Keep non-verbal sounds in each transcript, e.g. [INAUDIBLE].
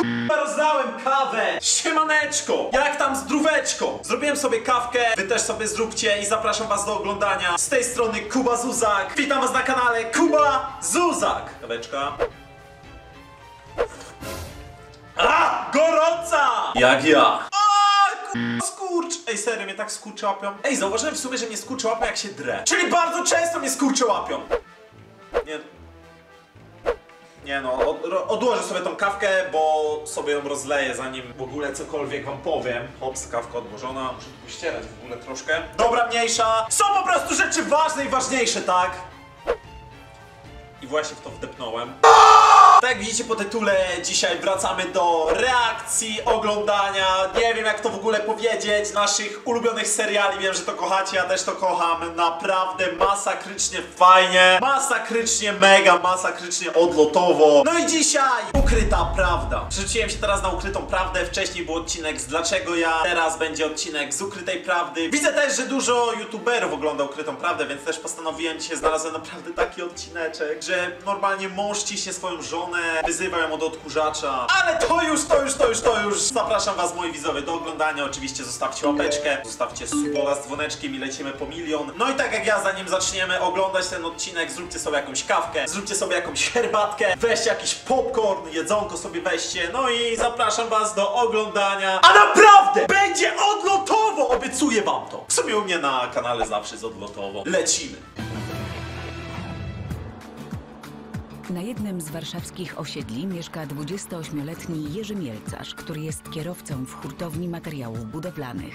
Kurwa, Rozlałem kawę! Siemaneczko! Jak tam zdróweczko? Zrobiłem sobie kawkę, wy też sobie zróbcie i zapraszam was do oglądania. Z tej strony Kuba Zuzak. Witam was na kanale Kuba Zuzak. Kaweczka. A! Gorąca! Jak ja. Skurcz! Ej, serio, mnie tak skurcze łapią? Ej, zauważyłem w sumie, że mnie skurcze łapią jak się drę. Czyli bardzo często mnie skurcze łapią. Nie... Nie no, odłożę sobie tą kawkę, bo sobie ją rozleję zanim w ogóle cokolwiek wam powiem. Hops, kawka odłożona, muszę tu ścierać w ogóle troszkę. Dobra, mniejsza. Są po prostu rzeczy ważne i ważniejsze, tak? I właśnie w to wdepnąłem. Tak jak widzicie po tytule, dzisiaj wracamy do reakcji, oglądania, nie wiem jak to w ogóle powiedzieć, naszych ulubionych seriali, wiem, że to kochacie, ja też to kocham, naprawdę masakrycznie fajnie, masakrycznie mega, masakrycznie odlotowo. No i dzisiaj ukryta prawda. Przerzuciłem się teraz na ukrytą prawdę, wcześniej był odcinek z Dlaczego ja, teraz będzie odcinek z ukrytej prawdy. Widzę też, że dużo youtuberów ogląda ukrytą prawdę, więc też postanowiłem dzisiaj, znalazłem naprawdę taki odcineczek, że normalnie mąż ciśnie swoją żonę, wyzywa ją od odkurzacza. Ale to już, to już, to już, to już. Zapraszam was, moi widzowie, do oglądania. Oczywiście zostawcie łapeczkę, zostawcie subola z dzwoneczkiem i lecimy po milion. No i tak jak ja, zanim zaczniemy oglądać ten odcinek, zróbcie sobie jakąś kawkę, zróbcie sobie jakąś [LAUGHS] herbatkę, weźcie jakiś popcorn, jedzonko sobie weźcie. No i zapraszam was do oglądania. A naprawdę! Będzie odlotowo! Obiecuję wam to. W sumie u mnie na kanale zawsze jest odlotowo. Lecimy. Na jednym z warszawskich osiedli mieszka 28-letni Jerzy Mielcarz, który jest kierowcą w hurtowni materiałów budowlanych.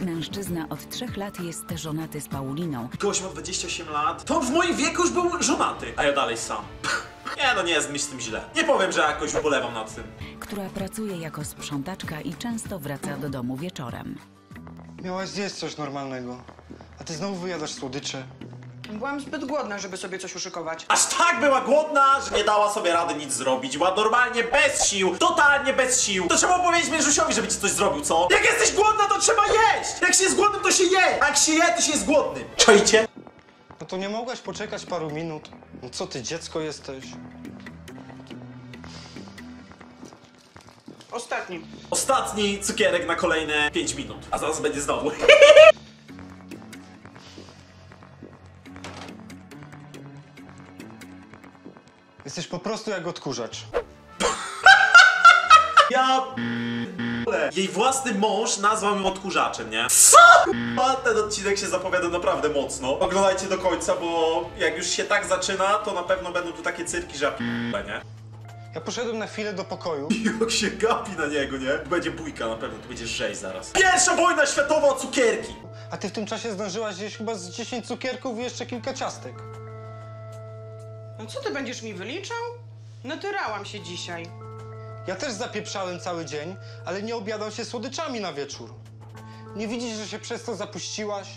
Mężczyzna od trzech lat jest żonaty z Pauliną, Gość ma 28 lat. To w moim wieku już był żonaty, a ja dalej sam. [LAUGHS] Nie no, nie jest mi z tym źle. Nie powiem, że jakoś ubolewam nad tym. która pracuje jako sprzątaczka i często wraca do domu wieczorem. Miałaś zjeść coś normalnego, a ty znowu wyjadasz słodycze. Byłam zbyt głodna, żeby sobie coś uszykować. Aż tak była głodna, że nie dała sobie rady nic zrobić. Była normalnie bez sił, totalnie bez sił. To trzeba powiedzieć mężusiowi, żeby ci coś zrobił, co? Jak jesteś głodna, to trzeba jeść! Jak się jest głodnym, to się je! A jak się je, to się jest głodnym. Czajcie? No to nie mogłaś poczekać paru minut? No co ty, dziecko jesteś? Ostatni. Ostatni cukierek na kolejne 5 minut. A zaraz będzie znowu. [LAUGHS] Jesteś po prostu jak odkurzacz. [LAUGHS] Ja p***le. Jej własny mąż nazwał ją odkurzaczem, nie? Co? A ten odcinek się zapowiada naprawdę mocno. Oglądajcie do końca, bo jak już się tak zaczyna, to na pewno będą tu takie cyrki, że ja p***le, nie? Ja poszedłem na chwilę do pokoju. [LAUGHS] Jak się gapi na niego, nie? Tu będzie bójka na pewno, tu będzie rzeź zaraz. Pierwsza wojna światowa o cukierki! A ty w tym czasie zdążyłaś zjeść chyba z 10 cukierków i jeszcze kilka ciastek. Co ty będziesz mi wyliczał? Natyrałam się dzisiaj. Ja też zapieprzałem cały dzień, ale nie obiadał się słodyczami na wieczór. Nie widzisz, że się przez to zapuściłaś?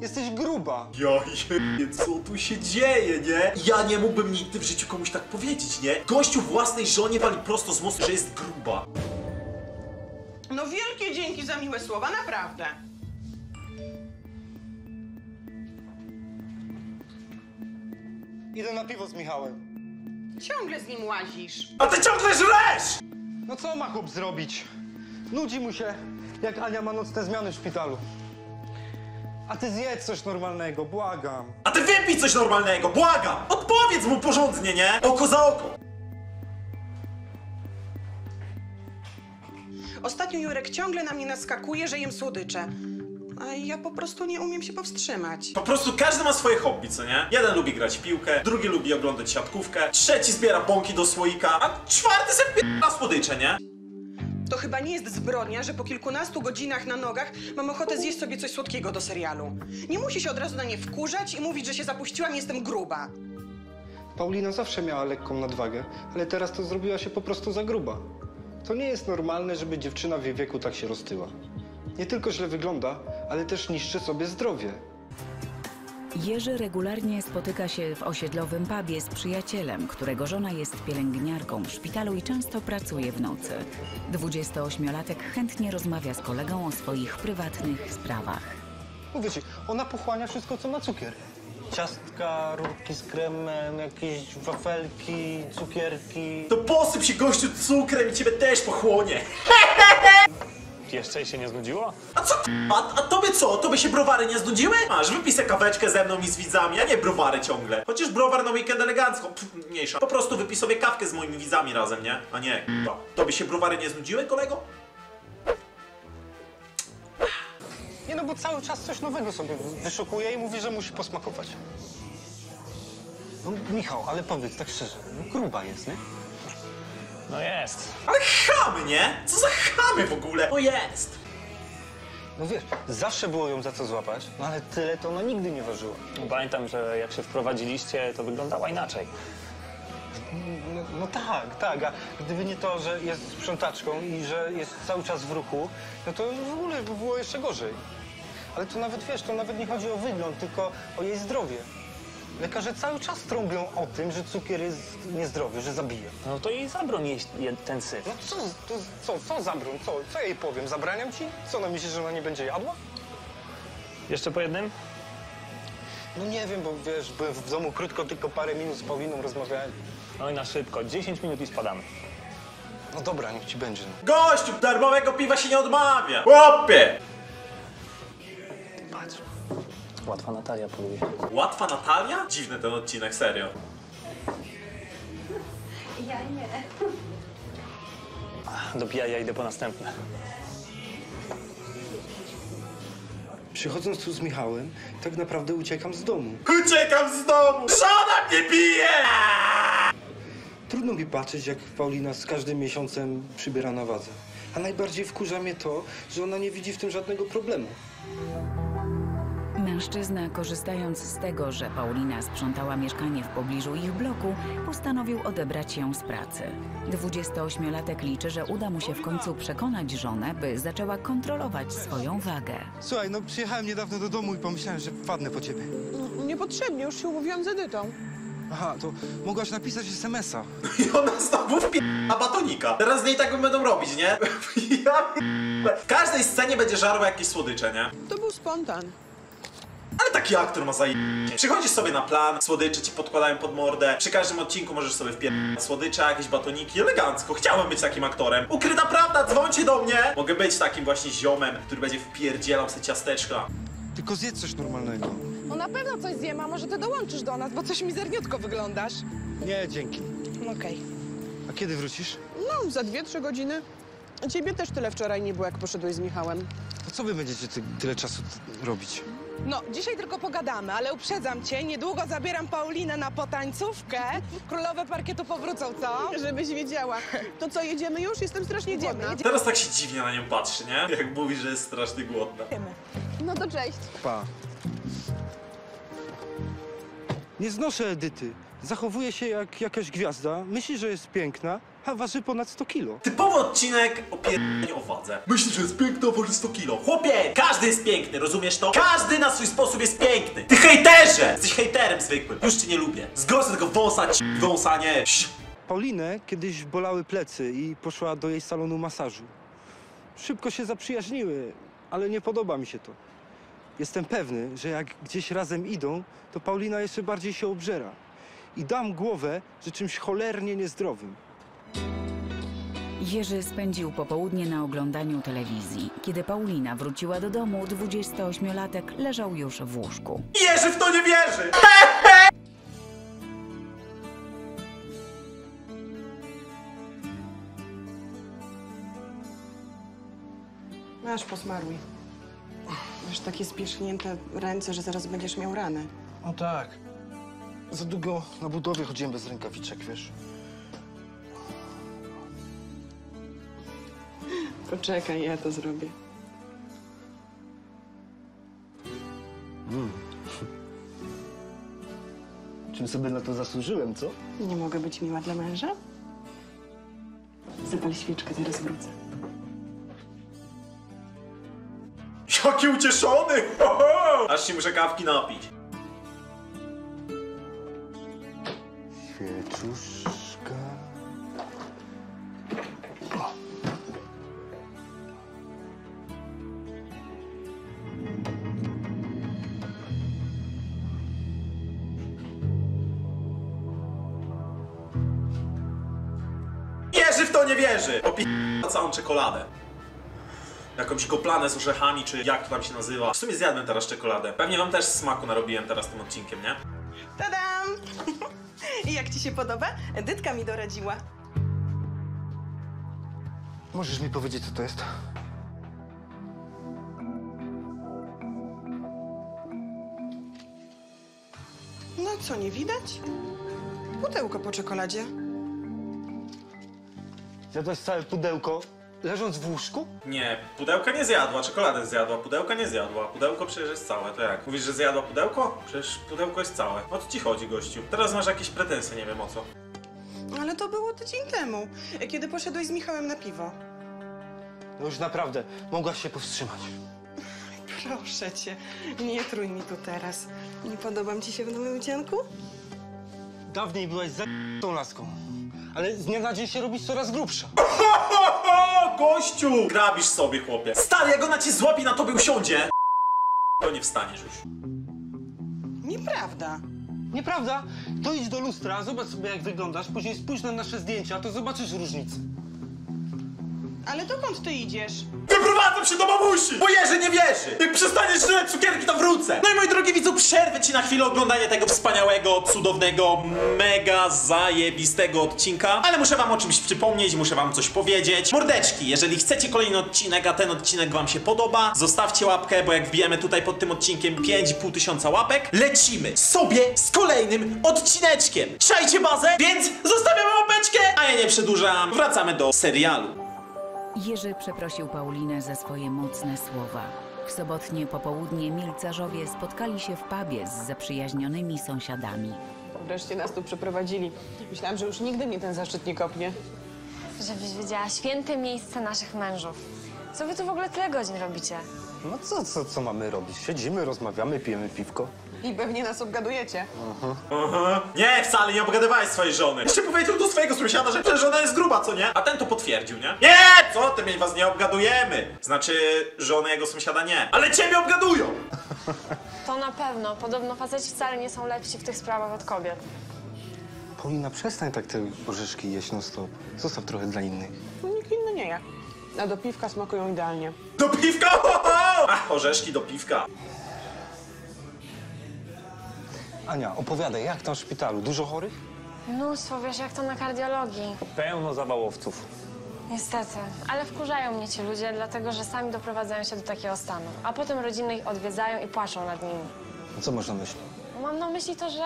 Jesteś gruba. Ja jebie, co tu się dzieje, nie? Ja nie mógłbym nigdy w życiu komuś tak powiedzieć, nie? Gościu własnej żonie wali prosto z mostu, że jest gruba. No wielkie dzięki za miłe słowa, naprawdę. Idę na piwo z Michałem. Ciągle z nim łazisz. A ty ciągle żresz! No co ma chłop zrobić? Nudzi mu się, jak Ania ma nocne zmiany w szpitalu. A ty zjedz coś normalnego, błagam. A ty wypij coś normalnego, błagam! Odpowiedz mu porządnie, nie? Oko za oko. Ostatnio Jurek ciągle na mnie naskakuje, że jem słodycze. A ja po prostu nie umiem się powstrzymać. Po prostu każdy ma swoje hobby, co nie? Jeden lubi grać w piłkę, drugi lubi oglądać siatkówkę, trzeci zbiera bąki do słoika, a czwarty sobie na słodycze, nie? To chyba nie jest zbrodnia, że po kilkunastu godzinach na nogach mam ochotę zjeść sobie coś słodkiego do serialu. Nie musi się od razu na nie wkurzać i mówić, że się zapuściłam i jestem gruba. Paulina zawsze miała lekką nadwagę, ale teraz to zrobiła się po prostu za gruba. To nie jest normalne, żeby dziewczyna w jej wieku tak się roztyła. Nie tylko źle wygląda, ale też niszczy sobie zdrowie. Jerzy regularnie spotyka się w osiedlowym pubie z przyjacielem, którego żona jest pielęgniarką w szpitalu i często pracuje w nocy. 28-latek chętnie rozmawia z kolegą o swoich prywatnych sprawach. Mówię ci, ona pochłania wszystko, co ma cukier. ciastka, rurki z kremem, jakieś wafelki, cukierki. To posyp się gościu cukrem i ciebie też pochłonie. [LAUGHS] Jeszcze jej się nie znudziło? A co a, a tobie co? Tobie się browary nie znudziły? Masz, wypisę kaweczkę ze mną i z widzami, a nie browary ciągle. Chociaż browar na weekend elegancko, pff, mniejsza. Po prostu wypij sobie kawkę z moimi widzami razem, nie? A nie, k***a. Tobie się browary nie znudziły, kolego? Nie no, bo cały czas coś nowego sobie wyszukuje i mówi, że musi posmakować. No Michał, ale powiedz tak szczerze, no gruba jest, nie? No jest. Ale chamy, nie? Co za chamy w ogóle? No jest. No wiesz, zawsze było ją za co złapać, no ale tyle to ona nigdy nie ważyła. Pamiętam, że jak się wprowadziliście, to wyglądała inaczej. No, no tak, tak, a gdyby nie to, że jest sprzątaczką i że jest cały czas w ruchu, no to w ogóle by było jeszcze gorzej. Ale to nawet, wiesz, to nawet nie chodzi o wygląd, tylko o jej zdrowie. Lekarze cały czas trąbią o tym, że cukier jest niezdrowy, że zabija. No to jej zabroń jeść je- ten syf. No co, to, co, co zabroń, co, co ja jej powiem, zabraniam ci? Co, no myślisz, że ona nie będzie jadła? Jeszcze po jednym? No nie wiem, bo wiesz, byłem w domu krótko, tylko parę minut z Pauliną rozmawiałem. No i na szybko, 10 minut i spadamy. No dobra, niech ci będzie. No. Gościu, darmowego piwa się nie odmawia. Chłopie! Łatwa Natalia poluje. Łatwa Natalia? Dziwny ten odcinek, serio. Ja nie. Dopijaj, ja idę po następne. Przychodząc tu z Michałem, tak naprawdę uciekam z domu. Uciekam z domu! Żona mnie bije! Trudno mi patrzeć, jak Paulina z każdym miesiącem przybiera na wadze. A najbardziej wkurza mnie to, że ona nie widzi w tym żadnego problemu. Mężczyzna, korzystając z tego, że Paulina sprzątała mieszkanie w pobliżu ich bloku, postanowił odebrać ją z pracy. 28-latek liczy, że uda mu się w końcu przekonać żonę, by zaczęła kontrolować swoją wagę. Słuchaj, no przyjechałem niedawno do domu i pomyślałem, że wpadnę po ciebie. Niepotrzebnie, już się umówiłam z Edytą. Aha, to mogłaś napisać SMS-a. I ona znowu wpie***a batonika. Teraz z niej tak będą robić, nie? [LAUGHS] Ja. W każdej scenie będzie żarła jakieś słodycze, nie? To był spontan. Ale taki aktor ma zaje... Przychodzisz sobie na plan, słodycze ci podkładają pod mordę. Przy każdym odcinku możesz sobie wpierdać słodycze, jakieś batoniki. Elegancko. Chciałbym być takim aktorem. Ukryta prawda, dzwońcie do mnie. Mogę być takim właśnie ziomem, który będzie wpierdzielał sobie ciasteczka. Tylko zjedz coś normalnego. No na pewno coś zjem, a może ty dołączysz do nas, bo coś mizerniutko wyglądasz. Nie, dzięki. No Okej. A kiedy wrócisz? No, za dwie, trzy godziny. Ciebie też tyle wczoraj nie było, jak poszedłeś z Michałem. To co wy będziecie ty, tyle czasu t- robić? No, dzisiaj tylko pogadamy, ale uprzedzam cię, niedługo zabieram Paulinę na potańcówkę. Królowe parkietu powrócą, co? Żebyś wiedziała. To co, jedziemy już? Jestem strasznie głodna. Teraz tak się dziwnie na nią patrzy, nie? Jak mówi, że jest strasznie głodna. No to cześć. Pa. Nie znoszę Edyty. Zachowuje się jak jakaś gwiazda, myśli, że jest piękna, a waży ponad 100 kilo. Typowy odcinek o pierdoleniu o wadze. Myślisz, że jest piękny, a waży 100 kilo. Chłopie, każdy jest piękny, rozumiesz to? Każdy na swój sposób jest piękny. Ty hejterze! Jesteś hejterem zwykłym. Już cię nie lubię. Zgodzę tego wąsa, ci wąsa, nie. Paulinę kiedyś bolały plecy i poszła do jej salonu masażu. Szybko się zaprzyjaźniły, ale nie podoba mi się to. Jestem pewny, że jak gdzieś razem idą, to Paulina jeszcze bardziej się obżera. I dam głowę, że czymś cholernie niezdrowym. Jerzy spędził popołudnie na oglądaniu telewizji. Kiedy Paulina wróciła do domu, 28-latek leżał już w łóżku. Jerzy w to nie wierzy! Masz, posmaruj. Masz takie spierzchnięte ręce, że zaraz będziesz miał ranę. O tak. Za długo na budowie chodziłem bez rękawiczek, wiesz. Poczekaj, ja to zrobię. Czym sobie na to zasłużyłem, co? Nie mogę być miła dla męża? Zapal świeczkę, zaraz wrócę. Jaki ucieszony! Ho, [LAUGHS] ho! Aż się muszę kawki napić. Całą czekoladę. Jakąś koplanę z orzechami, czy jak to tam się nazywa. W sumie zjadłem teraz czekoladę. Pewnie wam też smaku narobiłem teraz tym odcinkiem, nie? Tadam! [LAUGHS] I jak ci się podoba? Edytka mi doradziła. Możesz mi powiedzieć, co to jest? No co, nie widać? Pudełko po czekoladzie. Zjadłaś całe pudełko, leżąc w łóżku? Nie, pudełka nie zjadła, czekoladę zjadła, pudełka nie zjadła. Pudełko przecież jest całe, to jak? Mówisz, że zjadła pudełko? Przecież pudełko jest całe. O co ci chodzi, gościu? Teraz masz jakieś pretensje, nie wiem o co. Ale to było tydzień temu, kiedy poszedłeś z Michałem na piwo. No już naprawdę, mogłaś się powstrzymać. Proszę cię, nie trój mi tu teraz. Nie podobam ci się w nowym cianku? Dawniej byłaś za tą laską, ale z dnia na dzień się robisz coraz grubsza. [LAUGHS] Gościu! Grabisz sobie, chłopie. Stary, jak ona cię złapie, na tobie usiądzie, to nie wstaniesz już. Nieprawda. Nieprawda? To idź do lustra, zobacz sobie jak wyglądasz, później spójrz na nasze zdjęcia, to zobaczysz różnicę. Ale dokąd ty idziesz? Wyprowadzam się do mamusi! Bo Jerzy nie wierzy! Jak przestaniesz żreć cukierki, to wrócę! No i moi drogi widzu, przerwę ci na chwilę oglądanie tego wspaniałego, cudownego, mega zajebistego odcinka. Ale muszę wam o czymś przypomnieć, muszę wam coś powiedzieć. Mordeczki, jeżeli chcecie kolejny odcinek, a ten odcinek wam się podoba, zostawcie łapkę, bo jak wbijemy tutaj pod tym odcinkiem 5,5 tysiąca łapek, lecimy sobie z kolejnym odcineczkiem. Szajcie bazę, więc zostawiamy łapeczkę, a ja nie przedłużam, wracamy do serialu. Jerzy przeprosił Paulinę za swoje mocne słowa. W sobotnie popołudnie Milcarzowie spotkali się w pubie z zaprzyjaźnionymi sąsiadami. Wreszcie nas tu przeprowadzili. Myślałam, że już nigdy mnie ten zaszczyt nie kopnie. Żebyś wiedziała, święte miejsce naszych mężów. Co wy tu w ogóle tyle godzin robicie? No co, co, co mamy robić? Siedzimy, rozmawiamy, pijemy piwko. I pewnie nas obgadujecie. Aha. Nie, wcale nie obgadywałeś swojej żony. Jeszcze powiedział do swojego sąsiada, że przecież żona jest gruba, co nie? A ten to potwierdził, nie? Nie, co ty, my was nie obgadujemy. Znaczy, żony jego sąsiada nie. Ale ciebie obgadują! [LAUGHS] To na pewno. Podobno faceci wcale nie są lepsi w tych sprawach od kobiet. Paulina, przestań tak te orzeszki jeść non stop. Zostaw trochę dla innych. No, nikt inny nie je. A do piwka smakują idealnie. Do piwka? [LAUGHS] Ho, ho! Ach, orzeszki do piwka. Ania, opowiadaj, jak tam w szpitalu? Dużo chorych? Mnóstwo, wiesz, jak to na kardiologii. Pełno zawałowców. Niestety. Ale wkurzają mnie ci ludzie, dlatego że sami doprowadzają się do takiego stanu. A potem rodziny ich odwiedzają i płaczą nad nimi. Co masz na myśli? Mam na myśli to, że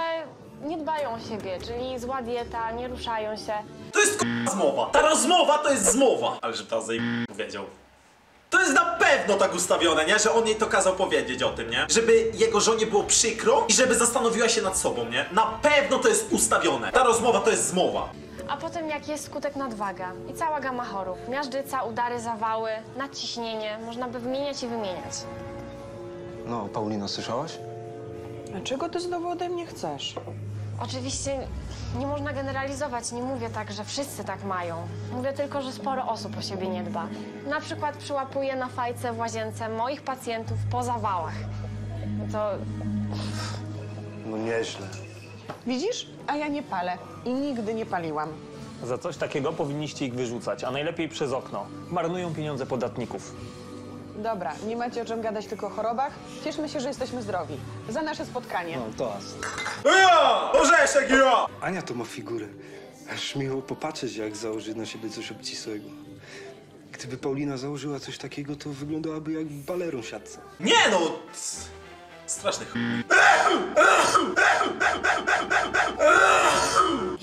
nie dbają o siebie, czyli zła dieta, nie ruszają się. To jest k***a zmowa. Ta rozmowa to jest zmowa. Ale żeby ta zaj... powiedział. To jest na pewno tak ustawione, nie? Że on jej to kazał powiedzieć o tym, nie? Żeby jego żonie było przykro i żeby zastanowiła się nad sobą, nie? Na pewno to jest ustawione. Ta rozmowa to jest zmowa. A potem jak jest skutek nadwaga i cała gama chorób. Miażdżyca, udary, zawały, nadciśnienie. Można by wymieniać i wymieniać. No, Paulino, słyszałaś? A czego ty znowu ode mnie chcesz? Oczywiście nie można generalizować, nie mówię tak, że wszyscy tak mają. Mówię tylko, że sporo osób o siebie nie dba. Na przykład przyłapuję na fajce w łazience moich pacjentów po zawałach. No To No nieźle. Widzisz? A ja nie palę. I nigdy nie paliłam. Za coś takiego powinniście ich wyrzucać, a najlepiej przez okno. Marnują pieniądze podatników. Dobra, nie macie o czym gadać tylko o chorobach. Cieszmy się, że jesteśmy zdrowi. Za nasze spotkanie. No, to as. Ja! Orzeszek, ja! Ania to ma figurę. Aż miło popatrzeć, jak założy na siebie coś obcisłego. Gdyby Paulina założyła coś takiego, to wyglądałaby jak w siatce. Nie no! c- Straszny ch...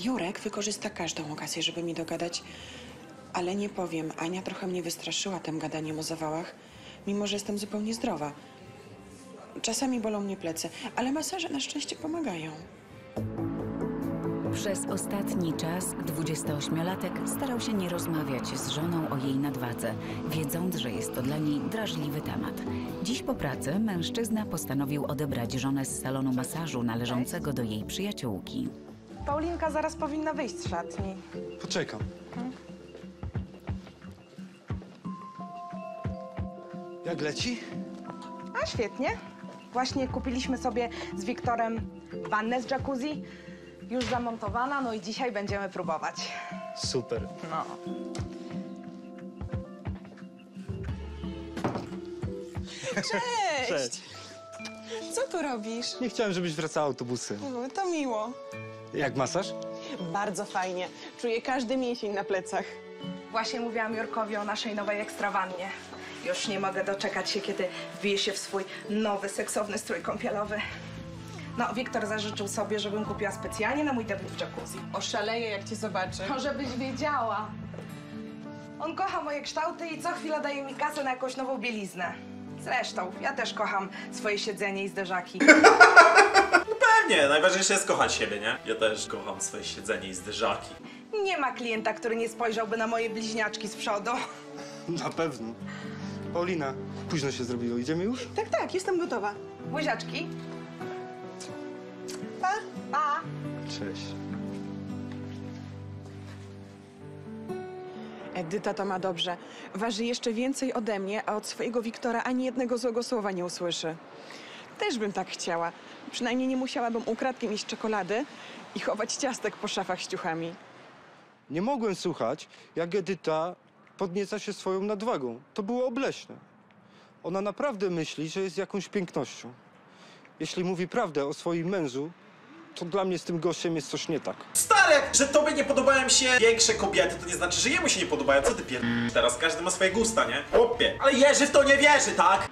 Jurek wykorzysta każdą okazję, żeby mi dogadać. Ale nie powiem, Ania trochę mnie wystraszyła tym gadaniem o zawałach, mimo że jestem zupełnie zdrowa. Czasami bolą mnie plecy, ale masaże na szczęście pomagają. Przez ostatni czas 28-latek starał się nie rozmawiać z żoną o jej nadwadze, wiedząc, że jest to dla niej drażliwy temat. Dziś po pracy mężczyzna postanowił odebrać żonę z salonu masażu należącego do jej przyjaciółki. Paulinka zaraz powinna wyjść z szatni. Poczekam. Jak leci? A świetnie. Właśnie kupiliśmy sobie z Wiktorem wannę z jacuzzi. Już zamontowana, no i dzisiaj będziemy próbować. Super. No. [LAUGHS] Cześć! Cześć. Co tu robisz? Nie chciałem, żebyś wracała autobusem. No, to miło. Jak masaż? Bardzo fajnie. Czuję każdy mięsień na plecach. Właśnie mówiłam Jurkowi o naszej nowej ekstrawannie. Już nie mogę doczekać się, kiedy wbije się w swój nowy, seksowny strój kąpielowy. No, Wiktor zażyczył sobie, żebym kupiła specjalnie na mój debiut w jacuzzi. Oszaleję, jak cię zobaczy. To żebyś wiedziała. On kocha moje kształty i co chwila daje mi kasę na jakąś nową bieliznę. Zresztą, ja też kocham swoje siedzenie i zderzaki. [LAUGHS] Pewnie, najważniejsze jest kochać siebie, nie? Ja też kocham swoje siedzenie i zderzaki. Nie ma klienta, który nie spojrzałby na moje bliźniaczki z przodu. Na pewno. Paulina, późno się zrobiło. Idziemy już? Tak, tak, jestem gotowa. Buziaczki. Pa! Pa! Cześć. Edyta to ma dobrze. Waży jeszcze więcej ode mnie, a od swojego Wiktora ani jednego złego słowa nie usłyszy. Też bym tak chciała. Przynajmniej nie musiałabym ukradkiem jeść czekolady i chować ciastek po szafach z ciuchami. Nie mogłem słuchać, jak Edyta podnieca się swoją nadwagą. To było obleśne. Ona naprawdę myśli, że jest jakąś pięknością. Jeśli mówi prawdę o swoim mężu, to dla mnie z tym gościem jest coś nie tak. Stary, że tobie nie podobają się większe kobiety, to nie znaczy, że jemu się nie podobają. Co ty pier... Teraz każdy ma swoje gusta, nie? Chłopie. Ale Jerzy w to nie wierzy, tak?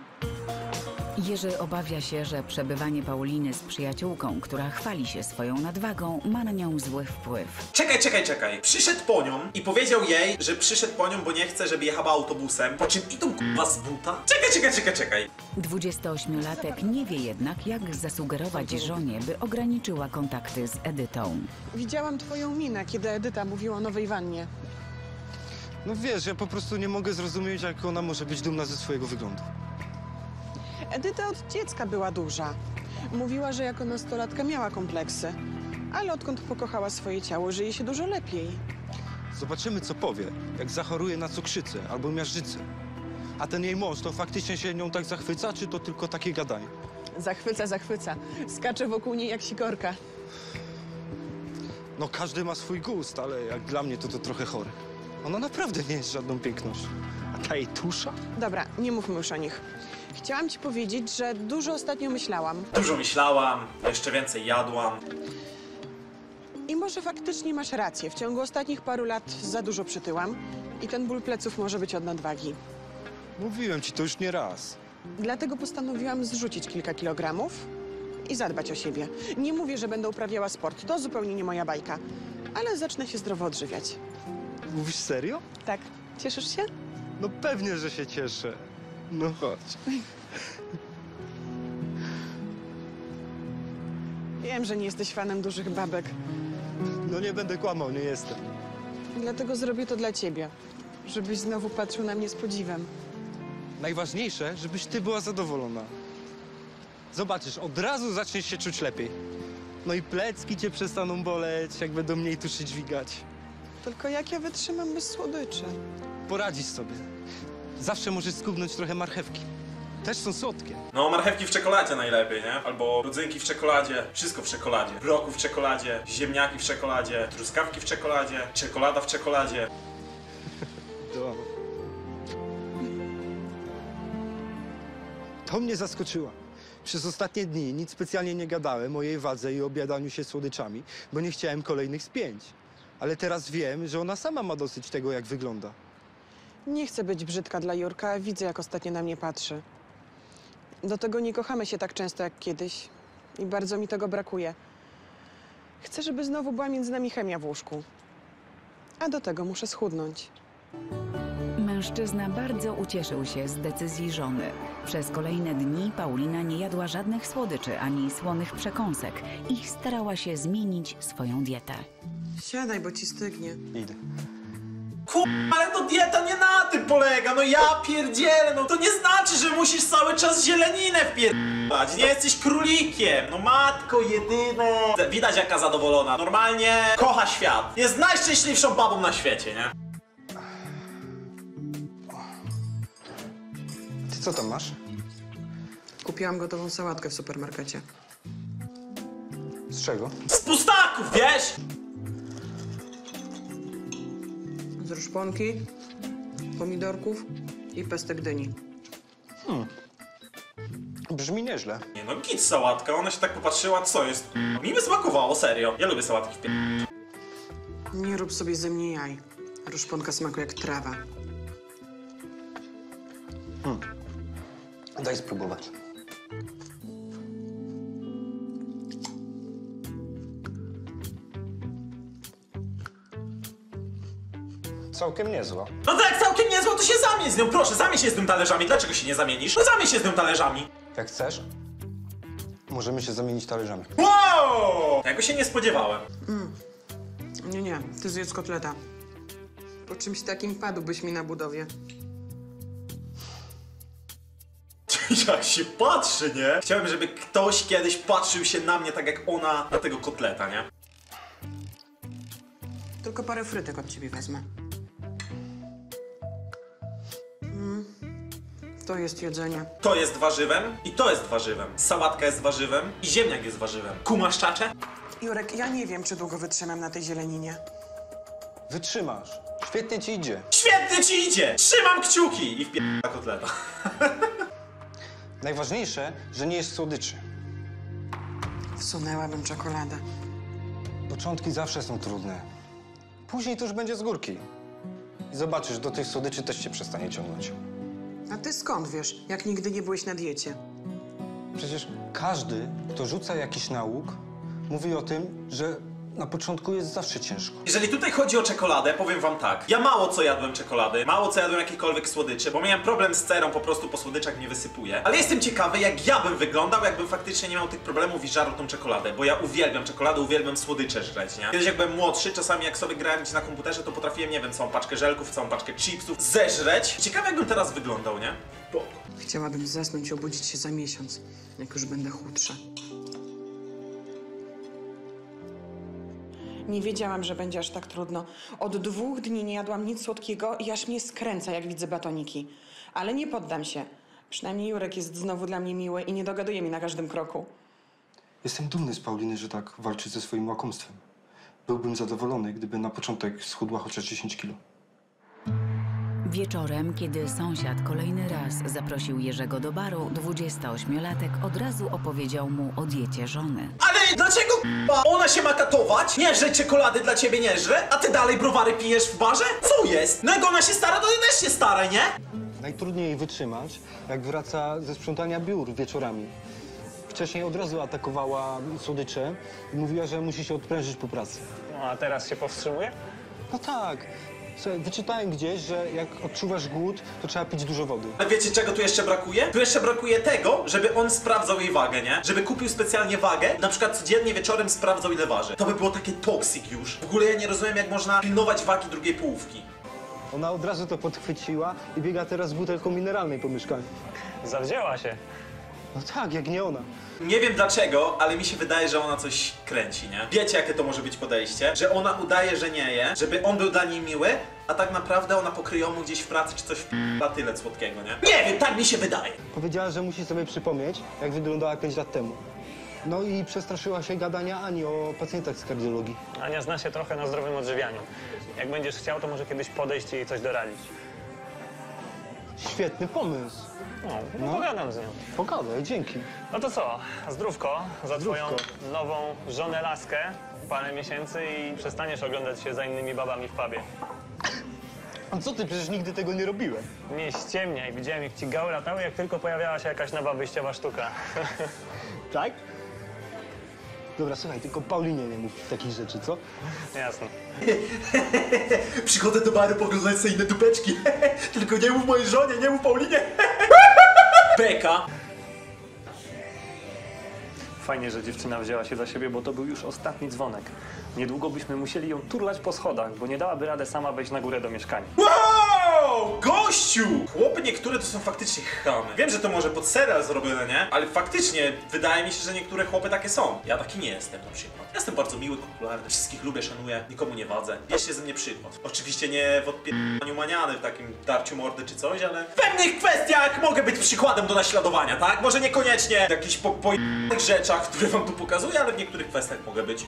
Jerzy obawia się, że przebywanie Pauliny z przyjaciółką, która chwali się swoją nadwagą, ma na nią zły wpływ. Czekaj, czekaj, czekaj. Przyszedł po nią i powiedział jej, że przyszedł po nią, bo nie chce, żeby jechała autobusem. Po czym idą k***wa z buta? Czekaj, czekaj, czekaj, czekaj. 28-latek nie wie jednak, jak zasugerować żonie, by ograniczyła kontakty z Edytą. Widziałam twoją minę, kiedy Edyta mówiła o nowej wannie. No wiesz, ja po prostu nie mogę zrozumieć, jak ona może być dumna ze swojego wyglądu. Edyta od dziecka była duża. Mówiła, że jako nastolatka miała kompleksy. Ale odkąd pokochała swoje ciało, żyje się dużo lepiej. Zobaczymy, co powie, jak zachoruje na cukrzycę albo miażdżycę. A ten jej mąż to faktycznie się nią tak zachwyca, czy to tylko takie gadanie? Zachwyca, zachwyca. Skacze wokół niej jak sikorka. No każdy ma swój gust, ale jak dla mnie to to trochę chore. Ona naprawdę nie jest żadną pięknością. A ta jej tusza? Dobra, nie mówmy już o nich. Chciałam ci powiedzieć, że dużo ostatnio myślałam. Dużo myślałam, jeszcze więcej jadłam. I może faktycznie masz rację. W ciągu ostatnich paru lat za dużo przytyłam. I ten ból pleców może być od nadwagi. Mówiłem ci to już nie raz. Dlatego postanowiłam zrzucić kilka kilogramów i zadbać o siebie. Nie mówię, że będę uprawiała sport. To zupełnie nie moja bajka. Ale zacznę się zdrowo odżywiać. Mówisz serio? Tak. Cieszysz się? No pewnie, że się cieszę. No chodź. Wiem, że nie jesteś fanem dużych babek. No nie będę kłamał, nie jestem. Dlatego zrobię to dla ciebie. Żebyś znowu patrzył na mnie z podziwem. Najważniejsze, żebyś ty była zadowolona. Zobaczysz, od razu zaczniesz się czuć lepiej. No i plecki cię przestaną boleć, jak będą mniej tuszy dźwigać. Tylko jak ja wytrzymam bez słodyczy? Poradzisz sobie. Zawsze możesz skubnąć trochę marchewki. Też są słodkie. No, marchewki w czekoladzie najlepiej, nie? Albo rodzynki w czekoladzie, wszystko w czekoladzie. Broku w czekoladzie, ziemniaki w czekoladzie, truskawki w czekoladzie, czekolada w czekoladzie. [LAUGHS] To... To mnie zaskoczyła. Przez ostatnie dni nic specjalnie nie gadałem o jej wadze i obiadaniu się słodyczami, bo nie chciałem kolejnych spięć. Ale teraz wiem, że ona sama ma dosyć tego, jak wygląda. Nie chcę być brzydka dla Jurka, widzę, jak ostatnio na mnie patrzy. Do tego nie kochamy się tak często jak kiedyś i bardzo mi tego brakuje. Chcę, żeby znowu była między nami chemia w łóżku. A do tego muszę schudnąć. Mężczyzna bardzo ucieszył się z decyzji żony. Przez kolejne dni Paulina nie jadła żadnych słodyczy ani słonych przekąsek i starała się zmienić swoją dietę. Siadaj, bo ci stygnie. Idę. Ale to dieta nie na tym polega, no ja pierdzielę, no to nie znaczy, że musisz cały czas zieleninę wpierdalać, nie jesteś królikiem, no matko jedyne. Widać jaka zadowolona, normalnie kocha świat, jest najszczęśliwszą babą na świecie, nie? Ty co tam masz? Kupiłam gotową sałatkę w supermarkecie. Z czego? Z pustaków, wiesz? Szponki, pomidorków i pestek dyni. Brzmi nieźle. Nie no, git sałatka, ona się tak popatrzyła, co jest? Mi by smakowało, serio. Ja lubię sałatki w pie... Nie rób sobie ze mnie jaj. Ruszponka smakuje jak trawa. Daj spróbować. Całkiem niezła. No tak, całkiem niezło, to się zamień z nią, proszę, zamień się z tym talerzami. Dlaczego się nie zamienisz? No zamień się z tym talerzami. Jak chcesz, możemy się zamienić talerzami. Wow! Tego się nie spodziewałem. Nie, nie, ty zjedz kotleta. Po czymś takim padłbyś mi na budowie. [LAUGHS] Jak się patrzy, nie? Chciałbym, żeby ktoś kiedyś patrzył się na mnie tak jak ona na tego kotleta, nie? Tylko parę frytek od ciebie wezmę. To jest jedzenie. To jest warzywem i to jest warzywem. Sałatka jest warzywem i ziemniak jest warzywem. Kumasz czacze? Jurek, ja nie wiem, czy długo wytrzymam na tej zieleninie. Wytrzymasz. Świetnie ci idzie. Świetnie ci idzie! Trzymam kciuki! I wpierdala kotleta. [LAUGHS] Najważniejsze, że nie jest słodyczy. Wsunęłabym czekoladę. Początki zawsze są trudne. Później to już będzie z górki. I zobaczysz, do tych słodyczy też cię przestanie ciągnąć. A ty skąd wiesz, jak nigdy nie byłeś na diecie? Przecież każdy, kto rzuca jakiś nauk, mówi o tym, że na początku jest zawsze ciężko. Jeżeli tutaj chodzi o czekoladę, powiem wam tak. Ja mało co jadłem czekolady, mało co jadłem jakiejkolwiek słodyczy, bo miałem problem z cerą, po prostu po słodyczach mnie wysypuje. Ale jestem ciekawy, jak ja bym wyglądał, jakbym faktycznie nie miał tych problemów i żarł tą czekoladę, bo ja uwielbiam czekoladę, uwielbiam słodycze żreć, nie? Kiedyś jak byłem młodszy, czasami jak sobie grałem gdzieś na komputerze, to potrafiłem, nie wiem, całą paczkę żelków, całą paczkę chipsów zeżreć. Ciekawe, jakbym teraz wyglądał, nie? Bo... Chciałabym zasnąć i obudzić się za miesiąc, jak już będę chudsza. Nie wiedziałam, że będzie aż tak trudno. Od dwóch dni nie jadłam nic słodkiego i aż mnie skręca, jak widzę batoniki. Ale nie poddam się. Przynajmniej Jurek jest znowu dla mnie miły i nie dogaduje mi na każdym kroku. Jestem dumny z Pauliny, że tak walczy ze swoim łakomstwem. Byłbym zadowolony, gdyby na początek schudła chociaż 10 kilo. Wieczorem, kiedy sąsiad kolejny raz zaprosił Jerzego do baru, 28-latek od razu opowiedział mu o diecie żony. Ale dlaczego k***a, ona się ma katować? Nie, że czekolady dla ciebie nie żre, a ty dalej browary pijesz w barze? Co jest? No jak ona się stara, to ty też się staraj, nie? Najtrudniej jej wytrzymać, jak wraca ze sprzątania biur wieczorami. Wcześniej od razu atakowała słodycze i mówiła, że musi się odprężyć po pracy. No a teraz się powstrzymuje? No tak. Słuchaj, wyczytałem gdzieś, że jak odczuwasz głód, to trzeba pić dużo wody. Ale wiecie czego tu jeszcze brakuje? Tu jeszcze brakuje tego, żeby on sprawdzał jej wagę, nie? Żeby kupił specjalnie wagę, na przykład codziennie wieczorem sprawdzał ile waży. To by było takie toksik już. W ogóle ja nie rozumiem jak można pilnować wagi drugiej połówki. Ona od razu to podchwyciła i biega teraz z butelką mineralnej po mieszkaniu. Zawzięła się. No tak, jak nie ona. Nie wiem dlaczego, ale mi się wydaje, że ona coś kręci, nie? Wiecie, jakie to może być podejście? Że ona udaje, że nie je, żeby on był dla niej miły, a tak naprawdę ona pokryje mu gdzieś w pracy czy coś w tyle słodkiego, nie? Nie wiem, tak mi się wydaje. Powiedziała, że musi sobie przypomnieć, jak wyglądała 5 lat temu. No i przestraszyła się gadania Ani o pacjentach z kardiologii. Ania zna się trochę na zdrowym odżywianiu. Jak będziesz chciał, to może kiedyś podejść i jej coś doradzić. Świetny pomysł. No, no. No. pogadam z nią. Pogadaj, dzięki. No to co, zdrówko za twoją nową żonę laskę parę miesięcy i przestaniesz oglądać się za innymi babami w pubie. A co ty, przecież nigdy tego nie robiłem. Nie ściemniaj, widziałem jak ci gały latały, jak tylko pojawiała się jakaś nowa wyjściowa sztuka. [LAUGHS] Tak? Dobra, słuchaj, tylko Paulinie nie mów takich rzeczy, co? Jasne. [LAUGHS] Przychodzę do baru poglądać sobie inne dupeczki. [LAUGHS] Tylko nie mów mojej żonie, nie mów Paulinie. Beka. Fajnie, że dziewczyna wzięła się za siebie, bo to był już ostatni dzwonek. Niedługo byśmy musieli ją turlać po schodach, bo nie dałaby rady sama wejść na górę do mieszkania. Wow! Gościu! Chłopy niektóre to są faktycznie chamy. Wiem, że to może pod serial zrobione, nie? Ale faktycznie wydaje mi się, że niektóre chłopy takie są. Ja taki nie jestem na przykład. Ja Jestem bardzo miły, popularny, wszystkich lubię, szanuję, nikomu nie wadzę. Bierzcie ze mnie przykład. Oczywiście nie w odpierdaniu maniany, w takim darciu mordy czy coś, ale w pewnych kwestiach mogę być przykładem do naśladowania, tak? Może niekoniecznie w jakichś po, po rzeczach, które wam tu pokazuję, ale w niektórych kwestiach mogę być.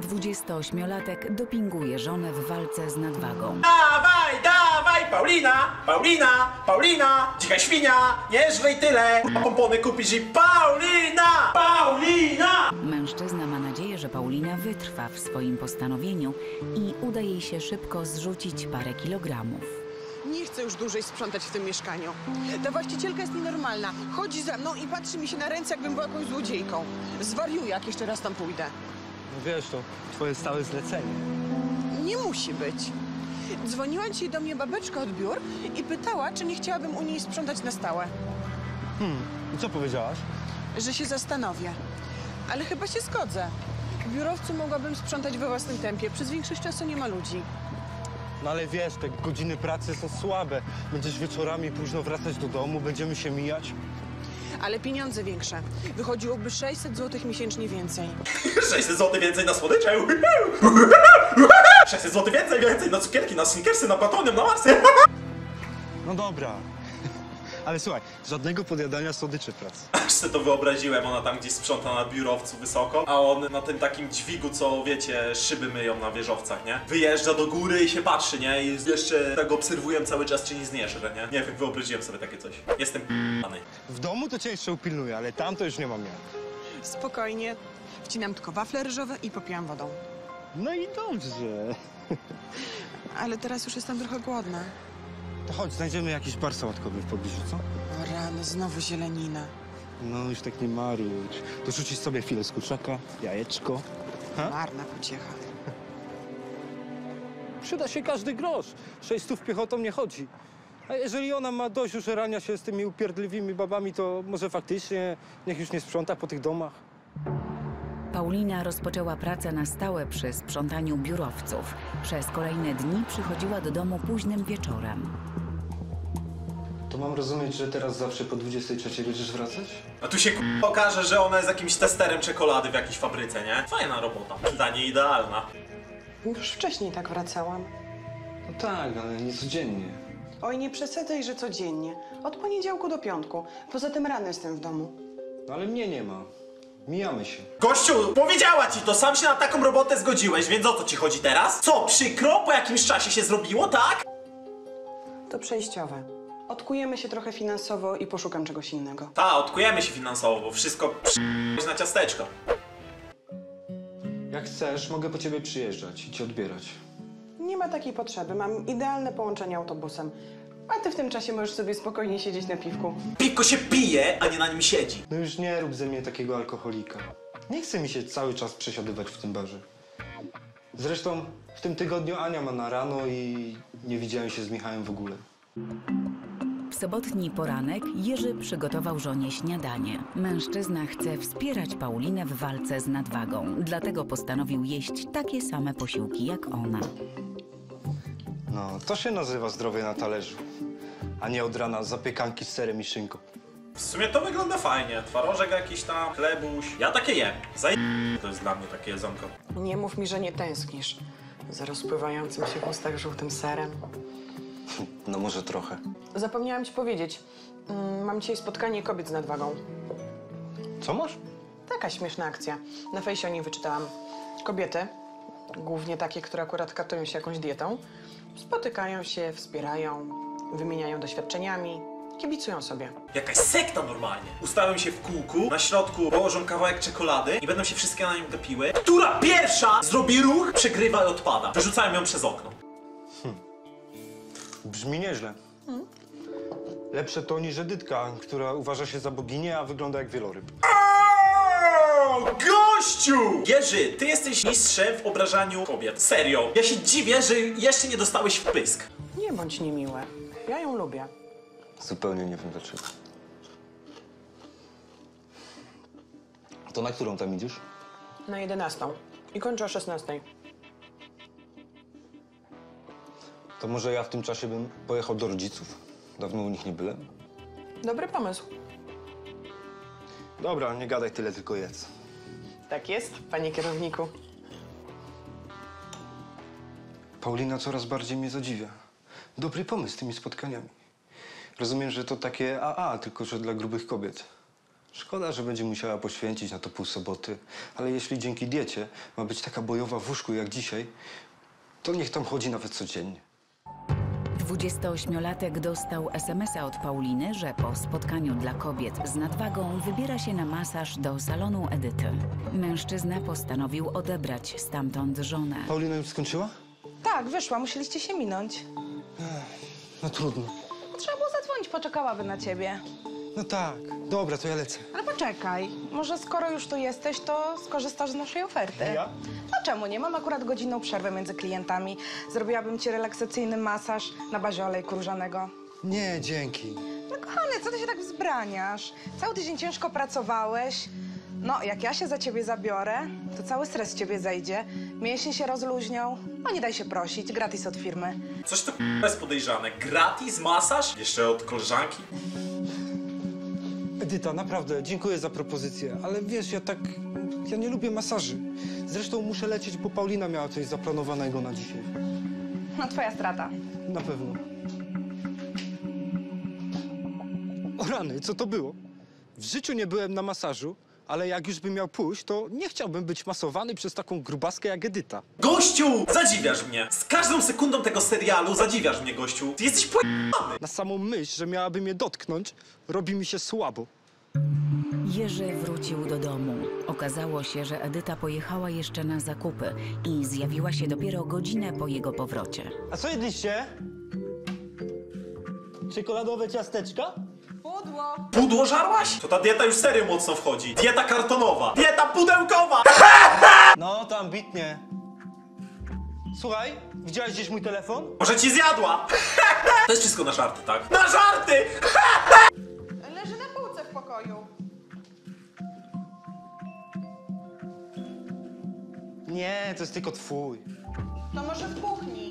28-latek dopinguje żonę w walce z nadwagą. Dawaj, dawaj, Paulina, Paulina, Paulina, dzika świnia, nie żrej tyle. Pompony kupisz i Paulina, Paulina! Mężczyzna ma nadzieję, że Paulina wytrwa w swoim postanowieniu i uda jej się szybko zrzucić parę kilogramów. Nie chcę już dłużej sprzątać w tym mieszkaniu. Ta właścicielka jest nienormalna. Chodzi za mną i patrzy mi się na ręce, jakbym była jakąś złodziejką. Zwariuję, jak jeszcze raz tam pójdę. No wiesz, to twoje stałe zlecenie. Nie musi być. Dzwoniła dzisiaj do mnie babeczka od biur i pytała, czy nie chciałabym u niej sprzątać na stałe. I co powiedziałaś? Że się zastanowię. Ale chyba się zgodzę. W biurowcu mogłabym sprzątać we własnym tempie. Przez większość czasu nie ma ludzi. No ale wiesz, te godziny pracy są słabe. Będziesz wieczorami późno wracać do domu, będziemy się mijać. Ale pieniądze większe. Wychodziłoby 600 zł miesięcznie więcej. [LAUGHS] 600 zł więcej na słodycze. [LAUGHS] 600 zł więcej, więcej na cukierki, na snickersy, na batony, na marsy. [LAUGHS] No dobra. Ale słuchaj, żadnego podjadania słodyczy w pracy. [LAUGHS] Aż sobie to wyobraziłem, ona tam gdzieś sprząta na biurowcu wysoko, a on na tym takim dźwigu, co wiecie, szyby myją na wieżowcach, nie? Wyjeżdża do góry i się patrzy, nie? I jeszcze tak obserwuję cały czas, czy nie znieżre, nie? Nie wiem, wyobraziłem sobie takie coś. Jestem p***ny. W domu to cię jeszcze upilnuję, ale tam to już nie mam jak. Spokojnie. Wcinam tylko wafle ryżowe i popijam wodą. No i dobrze. [LAUGHS] Ale teraz już jestem trochę głodna. To chodź, znajdziemy jakiś bar sałatkowy w pobliżu, co? O rany, znowu zielenina. No już tak nie maruć. Dorzucisz sobie chwilę z kurczaka, jajeczko. Ha? Marna pociecha. Przyda się każdy grosz. Sześć stów piechotą nie chodzi. A jeżeli ona ma dość użerania się z tymi upierdliwymi babami, to może faktycznie niech już nie sprząta po tych domach. Paulina rozpoczęła pracę na stałe przy sprzątaniu biurowców. Przez kolejne dni przychodziła do domu późnym wieczorem. To mam rozumieć, że teraz zawsze po 23 będziesz wracać? A tu się k***a okaże, że ona jest jakimś testerem czekolady w jakiejś fabryce, nie? Fajna robota. Dla niej idealna. Już wcześniej tak wracałam. No tak, ale nie codziennie. Oj, nie przesadzaj, że codziennie. Od poniedziałku do piątku. Poza tym rano jestem w domu. No ale mnie nie ma. Mijamy się. Gościu, powiedziała ci to, sam się na taką robotę zgodziłeś, więc o co ci chodzi teraz? Co, przykro? Po jakimś czasie się zrobiło, tak? To przejściowe. Odkujemy się trochę finansowo i poszukam czegoś innego. Ta, odkujemy się finansowo, bo wszystko przy... na ciasteczko. Jak chcesz, mogę po ciebie przyjeżdżać i cię odbierać. Nie ma takiej potrzeby. Mam idealne połączenie autobusem. A ty w tym czasie możesz sobie spokojnie siedzieć na piwku. Piwko się pije, a nie na nim siedzi. No już nie rób ze mnie takiego alkoholika. Nie chce mi się cały czas przesiadywać w tym barze. Zresztą w tym tygodniu Ania ma na rano i nie widziałem się z Michałem w ogóle. W sobotni poranek Jerzy przygotował żonie śniadanie. Mężczyzna chce wspierać Paulinę w walce z nadwagą, dlatego postanowił jeść takie same posiłki jak ona. No, to się nazywa zdrowie na talerzu, a nie od rana zapiekanki z serem i szynką. W sumie to wygląda fajnie. Twarożek jakiś tam, chlebuś. Ja takie jem. Zaj... To jest dla mnie takie jedzonko. Nie mów mi, że nie tęsknisz. Za rozpływającym się w ustach żółtym serem. [LAUGHS] No może trochę. Zapomniałam ci powiedzieć. Mm, Mam dzisiaj spotkanie kobiet z nadwagą. Co masz? Taka śmieszna akcja. Na fejsie o niej wyczytałam. Kobiety, głównie takie, które akurat katują się jakąś dietą, spotykają się, wspierają, wymieniają doświadczeniami, kibicują sobie. Jakaś sekta normalnie. Ustawią się w kółku, na środku położą kawałek czekolady i będą się wszystkie na nią gapiły. Która pierwsza zrobi ruch, przegrywa i odpada. Wyrzucają ją przez okno. Brzmi nieźle. Lepsze to niż Edytka, która uważa się za boginię, a wygląda jak wieloryb. O, gościu! Jerzy, ty jesteś mistrzem w obrażaniu kobiet. Serio. Ja się dziwię, że jeszcze nie dostałeś w pysk. Nie bądź niemiłe. Ja ją lubię. Zupełnie nie wiem dlaczego. To na którą tam idziesz? Na 11. I kończę o 16. To może ja w tym czasie bym pojechał do rodziców. Dawno u nich nie byłem. Dobry pomysł. Dobra, nie gadaj tyle, tylko jedz. Tak jest, panie kierowniku. Paulina coraz bardziej mnie zadziwia. Dobry pomysł z tymi spotkaniami. Rozumiem, że to takie AA, tylko że dla grubych kobiet. Szkoda, że będzie musiała poświęcić na to pół soboty, ale jeśli dzięki diecie ma być taka bojowa w łóżku jak dzisiaj, to niech tam chodzi nawet codziennie. 28-latek dostał SMS-a od Pauliny, że po spotkaniu dla kobiet z nadwagą wybiera się na masaż do salonu Edyty. Mężczyzna postanowił odebrać stamtąd żonę. Paulina już skończyła? Tak, wyszła, musieliście się minąć. No trudno. Trzeba było zadzwonić, poczekałaby na ciebie. No tak, dobra, to ja lecę. Ale poczekaj, może skoro już tu jesteś, to skorzystasz z naszej oferty. Ja? No czemu nie? Mam akurat godzinną przerwę między klientami. Zrobiłabym ci relaksacyjny masaż na bazie oleju różanego. Nie, dzięki. No kochany, co ty się tak wzbraniasz? Cały tydzień ciężko pracowałeś. No, jak ja się za ciebie zabiorę, to cały stres z ciebie zejdzie. Mięśnie się rozluźnią. No nie daj się prosić, gratis od firmy. Coś to bez podejrzane. Gratis masaż? Jeszcze od koleżanki? Edyta, naprawdę, dziękuję za propozycję, ale wiesz, ja tak... Ja nie lubię masaży. Zresztą muszę lecieć, bo Paulina miała coś zaplanowanego na dzisiaj. No, twoja strata. Na pewno. O rany, co to było? W życiu nie byłem na masażu, ale jak już bym miał pójść, to nie chciałbym być masowany przez taką grubaskę jak Edyta. Gościu! Zadziwiasz mnie! Z każdą sekundą tego serialu zadziwiasz mnie, gościu. Ty jesteś pojebany! Na samą myśl, że miałaby mnie dotknąć, robi mi się słabo. Jerzy wrócił do domu. Okazało się, że Edyta pojechała jeszcze na zakupy i zjawiła się dopiero godzinę po jego powrocie. A co jedliście? Czekoladowe ciasteczka? Pudło. Pudło żarłaś? To ta dieta już serio mocno wchodzi. Dieta kartonowa. Dieta pudełkowa! [LAUGHS] No, to ambitnie. Słuchaj, widziałeś gdzieś mój telefon? Może ci zjadła? [LAUGHS] To jest wszystko na żarty, tak? Na żarty! [LAUGHS] Leży na półce w pokoju. Nie, to jest tylko twój. To może w kuchni.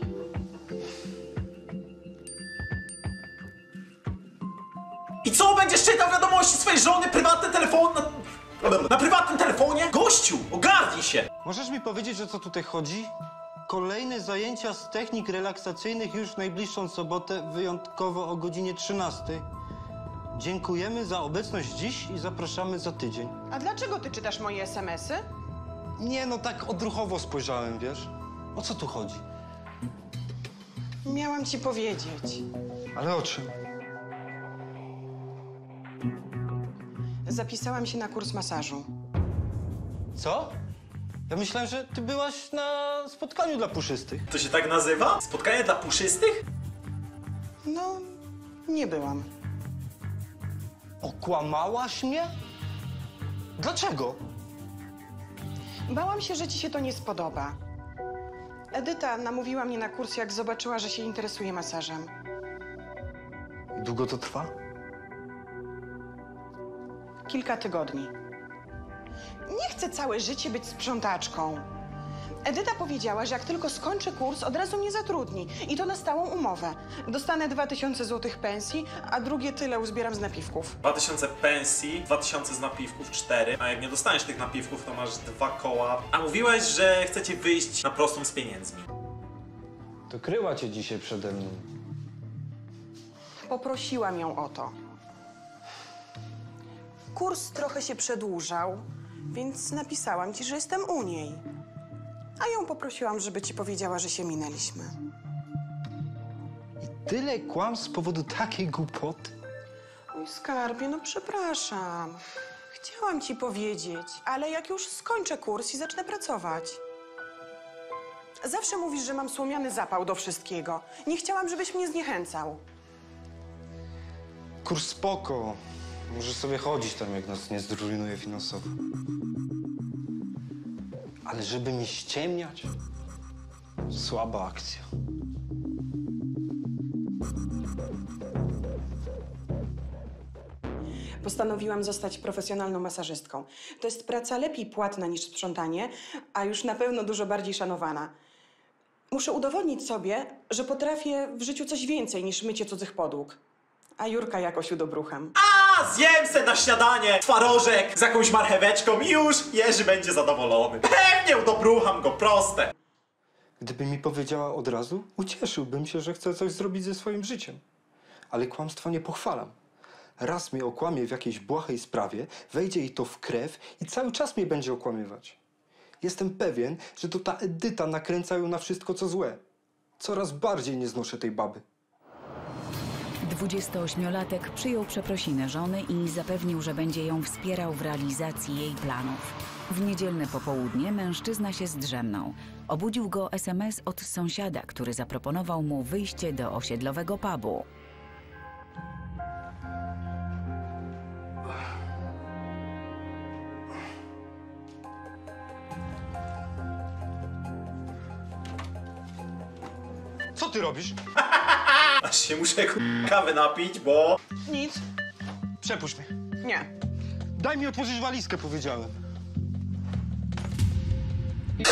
Co, będziesz czytał wiadomości swojej żony, prywatny telefon... Na, na prywatnym telefonie? Gościu, ogarnij się! Możesz mi powiedzieć, o co tutaj chodzi? Kolejne zajęcia z technik relaksacyjnych już w najbliższą sobotę, wyjątkowo o godzinie 13. Dziękujemy za obecność dziś i zapraszamy za tydzień. A dlaczego ty czytasz moje SMS-y? Nie, no tak odruchowo spojrzałem, wiesz? O co tu chodzi? Miałam ci powiedzieć. Ale o czym? Zapisałam się na kurs masażu. Co? Ja myślałem, że ty byłaś na spotkaniu dla puszystych. To się tak nazywa? Spotkanie dla puszystych? No, nie byłam. Okłamałaś mnie? Dlaczego? Bałam się, że ci się to nie spodoba. Edyta namówiła mnie na kurs, jak zobaczyła, że się interesuje masażem. Długo to trwa? Kilka tygodni. Nie chcę całe życie być sprzątaczką. Edyta powiedziała, że jak tylko skończę kurs, od razu mnie zatrudni. I to na stałą umowę. Dostanę 2000 złotych pensji, a drugie tyle uzbieram z napiwków. 2000 pensji, 2000 z napiwków, 4. A jak nie dostaniesz tych napiwków, to masz dwa koła. A mówiłeś, że chcecie wyjść na prostą z pieniędzmi. To kryła cię dzisiaj przede mną. Poprosiłam ją o to. Kurs trochę się przedłużał, więc napisałam ci, że jestem u niej. A ją poprosiłam, żeby ci powiedziała, że się minęliśmy. Tyle kłam z powodu takiej głupoty? Oj, skarbie, no przepraszam. Chciałam ci powiedzieć, ale jak już skończę kurs i zacznę pracować. Zawsze mówisz, że mam słomiany zapał do wszystkiego. Nie chciałam, żebyś mnie zniechęcał. Kurs spoko. Możesz sobie chodzić tam, jak nas nie zrujnuje finansowo. Ale żeby mi ściemniać? Słaba akcja. Postanowiłam zostać profesjonalną masażystką. To jest praca lepiej płatna niż sprzątanie, a już na pewno dużo bardziej szanowana. Muszę udowodnić sobie, że potrafię w życiu coś więcej niż mycie cudzych podłóg. A Jurka jakoś udobrucham. Zjem se na śniadanie twarożek z jakąś marcheweczką i już Jerzy będzie zadowolony. Pewnie udobrucham go, proste. Gdyby mi powiedziała od razu, ucieszyłbym się, że chce coś zrobić ze swoim życiem. Ale kłamstwa nie pochwalam. Raz mnie okłamie w jakiejś błahej sprawie, wejdzie jej to w krew i cały czas mnie będzie okłamywać. Jestem pewien, że to ta Edyta nakręca ją na wszystko, co złe. Coraz bardziej nie znoszę tej baby. 28-latek przyjął przeprosiny żony i zapewnił, że będzie ją wspierał w realizacji jej planów. W niedzielne popołudnie mężczyzna się zdrzemnął. Obudził go SMS od sąsiada, który zaproponował mu wyjście do osiedlowego pubu. Co ty robisz? [LAUGHS] Aż się muszę k- kawy napić, bo... Nic. Przepuść mnie. Nie. Daj mi otworzyć walizkę, powiedziałem. [LAUGHS]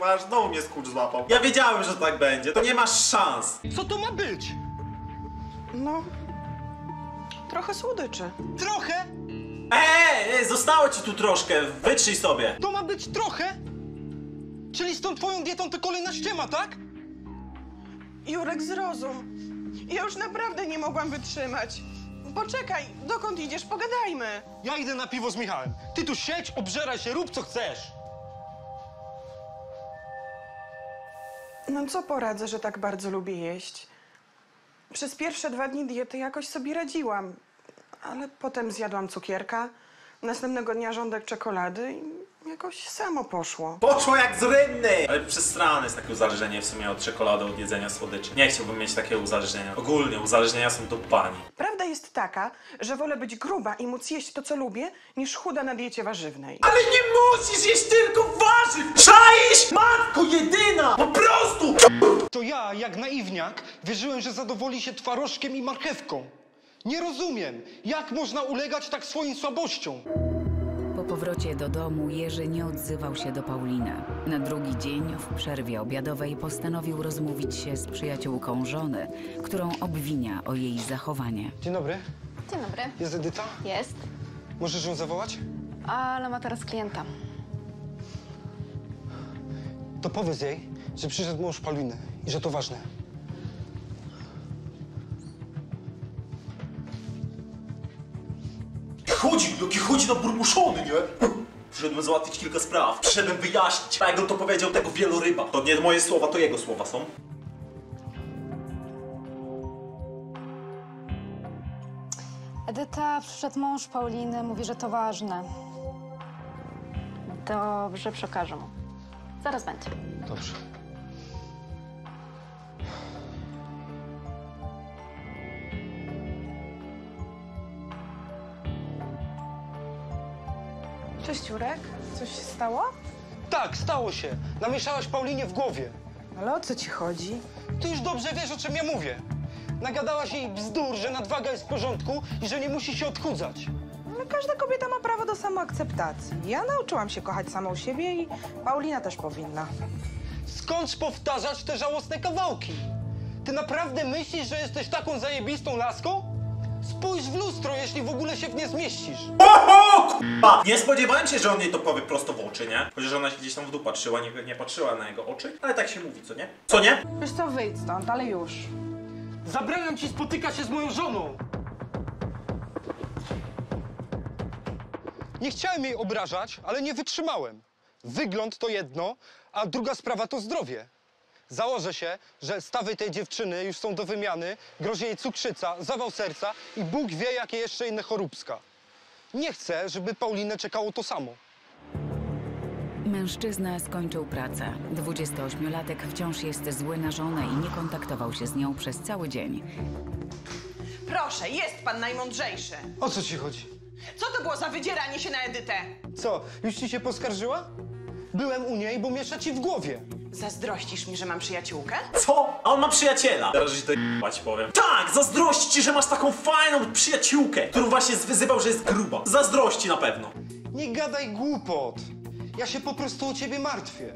Masz znowu mnie skurcz złapał. Ja wiedziałem, że tak będzie. To nie masz szans. Co to ma być? No. Trochę słodyczy. Trochę? Eee, zostało ci tu troszkę. Wytrzyj sobie. To ma być trochę? Czyli z tą twoją dietą to kolejna ściema, tak? Jurek, zrozum. Ja już naprawdę nie mogłam wytrzymać. Poczekaj, dokąd idziesz? Pogadajmy. Ja idę na piwo z Michałem. Ty tu siedź, obżeraj się, rób co chcesz. No co poradzę, że tak bardzo lubię jeść? Przez pierwsze dwa dni diety jakoś sobie radziłam, ale potem zjadłam cukierka, następnego dnia rządek czekolady i jakoś samo poszło. Poszło jak z rynny! Ale przez strany jest takie uzależnienie w sumie od czekolady, od jedzenia słodyczy. Nie chciałbym mieć takiego uzależnienia. Ogólnie uzależnienia są do pani. Prawda jest taka, że wolę być gruba i móc jeść to, co lubię, niż chuda na diecie warzywnej. Ale nie musisz jeść tylko warzyw! Czaisz? Matko jedyna! Po prostu! To ja, jak naiwniak, wierzyłem, że zadowoli się twarożkiem i marchewką. Nie rozumiem, jak można ulegać tak swoim słabościom. Po powrocie do domu Jerzy nie odzywał się do Pauliny. Na drugi dzień w przerwie obiadowej postanowił rozmówić się z przyjaciółką żony, którą obwinia o jej zachowanie. Dzień dobry, Dzień dobry. jest Edyta? Jest, Możesz ją zawołać? ale ma teraz klienta. To powiedz jej, że przyszedł mąż Pauliny i że to ważne. Chodzi, jaki chodzi na burmuszony, nie? Przyszedłem załatwić kilka spraw. Przyszedłem wyjaśnić. A jak on to powiedział, tego wieloryba. To nie moje słowa, to jego słowa są. Edyta, przyszedł mąż Pauliny, mówi, że to ważne. Dobrze, przekażę mu. Zaraz będzie. Dobrze. Cześć, Jurek. Coś się stało? Tak, stało się. Namieszałaś Paulinie w głowie. Ale o co ci chodzi? Ty już dobrze wiesz, o czym ja mówię. Nagadałaś jej bzdur, że nadwaga jest w porządku i że nie musi się odchudzać. Ale każda kobieta ma prawo do samoakceptacji. Ja nauczyłam się kochać samą siebie i Paulina też powinna. Skąd powtarzać te żałosne kawałki? Ty naprawdę myślisz, że jesteś taką zajebistą laską? Spójrz w lustro, jeśli w ogóle się w nie zmieścisz. Oho, k***a! Nie spodziewałem się, że on jej to powie prosto w oczy, nie? Chociaż ona się gdzieś tam w dół patrzyła, nie, nie patrzyła na jego oczy. Ale tak się mówi, co nie? Co nie? Wiesz co, wyjdź stąd, ale już. Zabraniam ci spotykać się z moją żoną. Nie chciałem jej obrażać, ale nie wytrzymałem. Wygląd to jedno, a druga sprawa to zdrowie. Założę się, że stawy tej dziewczyny już są do wymiany, grozi jej cukrzyca, zawał serca i Bóg wie, jakie jeszcze inne choróbska. Nie chcę, żeby Paulinę czekało to samo. Mężczyzna skończył pracę. 28-latek wciąż jest zły na żonę i nie kontaktował się z nią przez cały dzień. Proszę, jest pan najmądrzejszy. O co ci chodzi? Co to było za wydzieranie się na Edytę? Co, już ci się poskarżyła? Byłem u niej, bo miesza ci w głowie. Zazdrościsz mi, że mam przyjaciółkę? Co? A on ma przyjaciela. Teraz ci to jebać powiem. Tak, zazdrości ci, że masz taką fajną przyjaciółkę, którą właśnie wyzywał, że jest gruba. Zazdrości na pewno. Nie gadaj głupot. Ja się po prostu o ciebie martwię.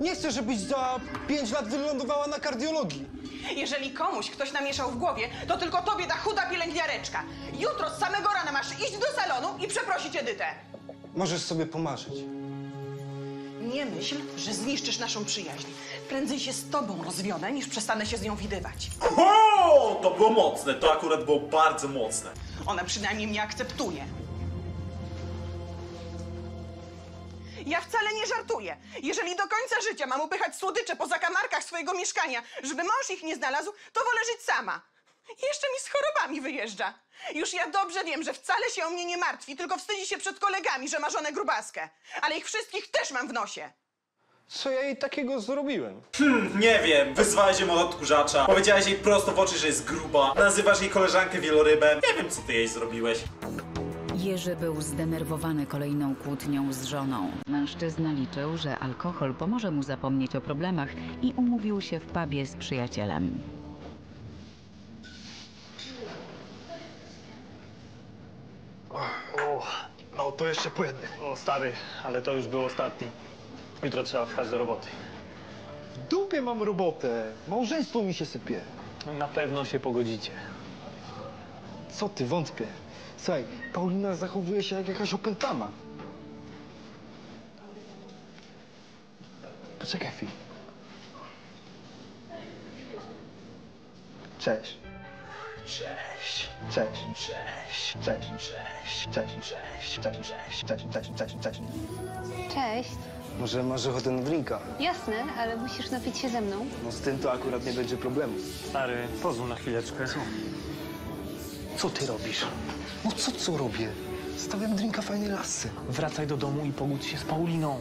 Nie chcę, żebyś za pięć lat wylądowała na kardiologii. Jeżeli komuś ktoś namieszał w głowie, to tylko tobie ta chuda pielęgniareczka. Jutro z samego rana masz iść do salonu i przeprosić Edytę. Możesz sobie pomarzyć. Nie myśl, że zniszczysz naszą przyjaźń. Prędzej się z tobą rozwiodę, niż przestanę się z nią widywać. O, to było mocne, to akurat było bardzo mocne. Ona przynajmniej mnie akceptuje. Ja wcale nie żartuję. Jeżeli do końca życia mam upychać słodycze po zakamarkach swojego mieszkania, żeby mąż ich nie znalazł, to wolę żyć sama. Jeszcze mi z chorobami wyjeżdża. Już ja dobrze wiem, że wcale się o mnie nie martwi, tylko wstydzi się przed kolegami, że ma żonę grubaskę. Ale ich wszystkich też mam w nosie. Co ja jej takiego zrobiłem? Hmm, nie wiem, wyzwałeś ją od odkurzacza, powiedziałeś jej prosto w oczy, że jest gruba, nazywasz jej koleżankę wielorybem, nie wiem co ty jej zrobiłeś. Jerzy był zdenerwowany kolejną kłótnią z żoną. Mężczyzna liczył, że alkohol pomoże mu zapomnieć o problemach i umówił się w pubie z przyjacielem. O, No to jeszcze po jednym. o, stary, ale to już był ostatni. Jutro trzeba wstać do roboty. W dupie mam robotę. Małżeństwo mi się sypie. Na pewno się pogodzicie. Co ty, wątpię. Słuchaj, Paulina zachowuje się jak jakaś opętana. Poczekaj chwilę. Cześć. Cześć. Cześć. Cześć. Cześć. Cześć. Cześć. Cześć. Cześć. Cześć. Cześć. Cześć. Cześć. Cześć. Cześć. Może masz ochotę na drinka? Jasne, ale musisz napić się ze mną. No z tym to akurat nie będzie problemu. Stary, pozwól na chwileczkę. Co ty robisz? No co, co robię? Stawiam drinka fajnej lasce. Wracaj do domu i pogódź się z Pauliną.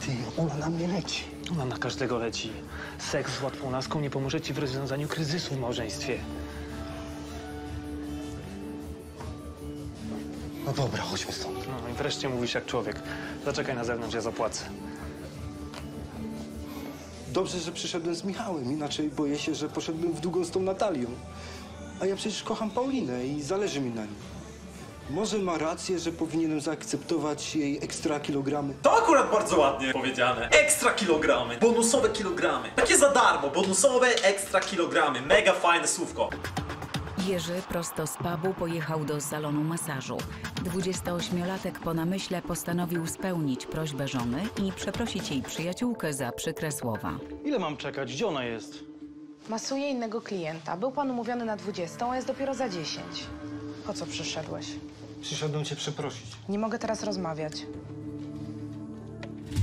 Ty, ona na mnie leci. Ona na każdego leci. Seks z łatwą laską nie pomoże ci w rozwiązaniu kryzysu w małżeństwie. No dobra, chodźmy stąd. No i wreszcie mówisz jak człowiek. Zaczekaj na zewnątrz, ja zapłacę. Dobrze, że przyszedłem z Michałem, inaczej boję się, że poszedłbym w długą z tą Natalią. A ja przecież kocham Paulinę i zależy mi na niej. Może ma rację, że powinienem zaakceptować jej ekstra kilogramy. To akurat bardzo ładnie powiedziane. Ekstra kilogramy, bonusowe kilogramy. Takie za darmo, bonusowe ekstra kilogramy. Mega fajne słówko. Jerzy prosto z pubu pojechał do salonu masażu. 28-latek po namyśle postanowił spełnić prośbę żony i przeprosić jej przyjaciółkę za przykre słowa. Ile mam czekać? Gdzie ona jest? Masuję innego klienta. Był pan umówiony na 20, a jest dopiero za 10. Po co przyszedłeś? Przyszedłem cię przeprosić. Nie mogę teraz rozmawiać.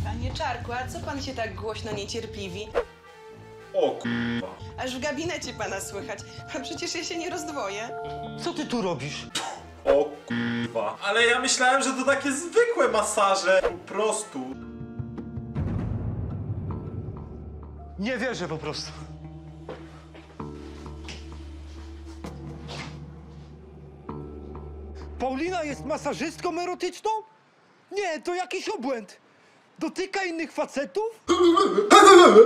Panie Czarku, a co pan się tak głośno niecierpliwi? O kurwa. Aż w gabinecie pana słychać. A przecież ja się nie rozdwoję. Co ty tu robisz? O kurwa. Ale ja myślałem, że to takie zwykłe masaże. Po prostu. Nie wierzę po prostu. Paulina jest masażystką erotyczną? Nie, to jakiś obłęd. Dotyka innych facetów?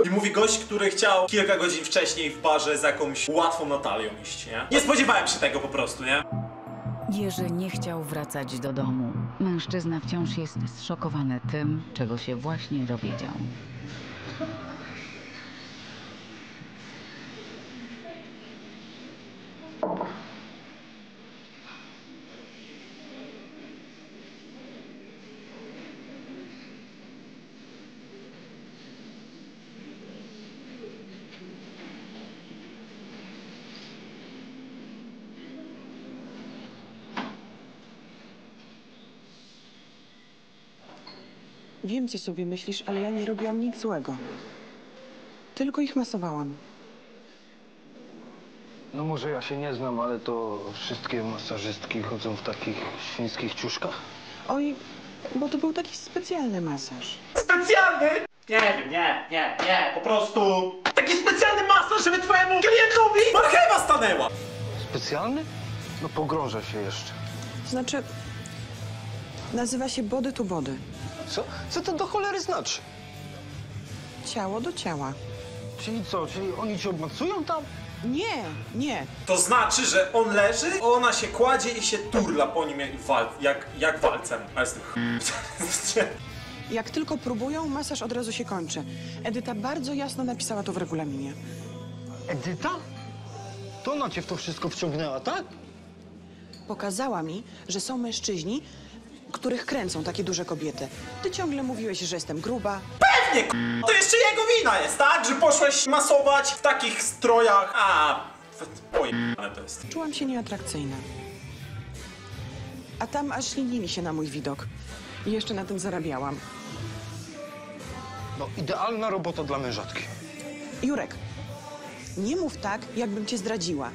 I mówi gość, który chciał kilka godzin wcześniej w barze z jakąś łatwą Natalią iść, nie? Nie spodziewałem się tego po prostu, nie? Jerzy nie chciał wracać do domu. Mężczyzna wciąż jest zszokowany tym, czego się właśnie dowiedział. Wiem, co sobie myślisz, ale ja nie robiłam nic złego. Tylko ich masowałam. No może ja się nie znam, ale to wszystkie masażystki chodzą w takich świńskich ciuszkach? Oj, bo to był taki specjalny masaż. Specjalny? Nie wiem, nie, nie, nie, po prostu. Taki specjalny masaż, żeby twojemu klientowi marchewa stanęła. Specjalny? No pogrążę się jeszcze. Znaczy, nazywa się body to body. Co? Co to do cholery znaczy? Ciało do ciała. Czyli co, czyli oni cię obmacują tam? Nie, nie. To znaczy, że on leży, ona się kładzie i się turla po nim jak, wal, jak, jak walcem. Tym ch... [LAUGHS] Jak tylko próbują, masaż od razu się kończy. Edyta bardzo jasno napisała to w regulaminie. Edyta? To ona cię w to wszystko wciągnęła, tak? Pokazała mi, że są mężczyźni, których kręcą takie duże kobiety. Ty ciągle mówiłeś, że jestem gruba. Pewnie, k***, to jeszcze jego wina jest, tak? Że poszłeś masować w takich strojach. A, pojebane to jest. Czułam się nieatrakcyjna. A tam aż ślinili się na mój widok. I jeszcze na tym zarabiałam. No, idealna robota dla mężatki. Jurek, nie mów tak, jakbym cię zdradziła.